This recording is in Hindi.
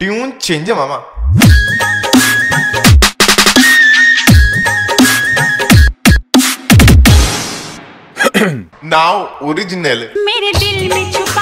ट्यून चेंज है मामा नाउ ओरिजिनल मेरे दिल में छुपा